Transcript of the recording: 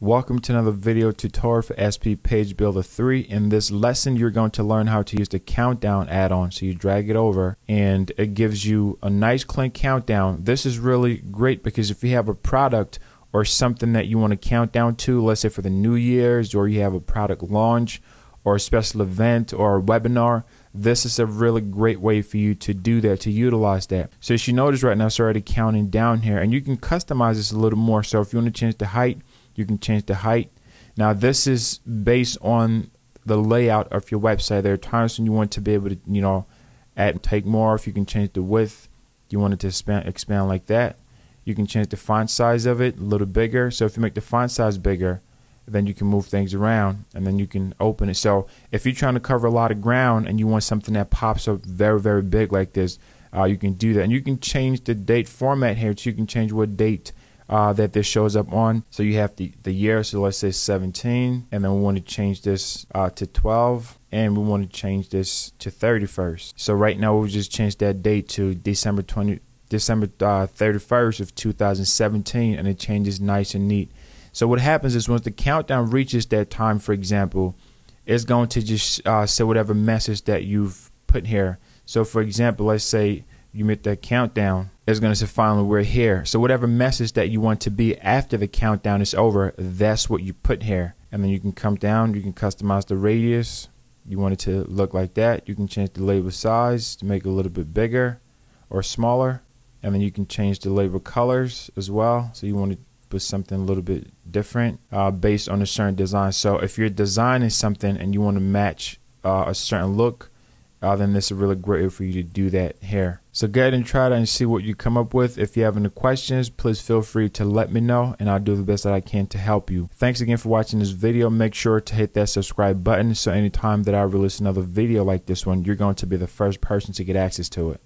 Welcome to another video tutorial for SP Page Builder 3. In this lesson, you're going to learn how to use the countdown add-on. So you drag it over and it gives you a nice clean countdown. This is really great because if you have a product or something that you want to count down to, let's say for the New Year's or you have a product launch or a special event or a webinar, this is a really great way for you to do that, to utilize that. So as you notice right now, it's already counting down here and you can customize this a little more. So if you want to change the height, you can change the height. Now this is based on the layout of your website. There are times when you want to be able to, you know, add and take more. If you can change the width, you want it to expand, expand like that. You can change the font size of it a little bigger. So if you make the font size bigger, then you can move things around and then you can open it. So if you're trying to cover a lot of ground and you want something that pops up very, very big like this, uh, you can do that. And you can change the date format here. So you can change what date uh, that this shows up on. So you have the, the year, so let's say 17, and then we want to change this uh, to 12, and we want to change this to 31st. So right now we'll just changed that date to December 20, December uh, 31st of 2017, and it changes nice and neat. So what happens is once the countdown reaches that time, for example, it's going to just uh, say whatever message that you've put here. So for example, let's say you make that countdown, it's going to say finally we're here. So whatever message that you want to be after the countdown is over, that's what you put here. And then you can come down, you can customize the radius. You want it to look like that. You can change the label size to make it a little bit bigger or smaller. And then you can change the label colors as well. So you want to put something a little bit different uh, based on a certain design. So if you're designing something and you want to match uh, a certain look, uh, then this is really great for you to do that here. So go ahead and try that and see what you come up with. If you have any questions, please feel free to let me know and I'll do the best that I can to help you. Thanks again for watching this video. Make sure to hit that subscribe button so anytime that I release another video like this one, you're going to be the first person to get access to it.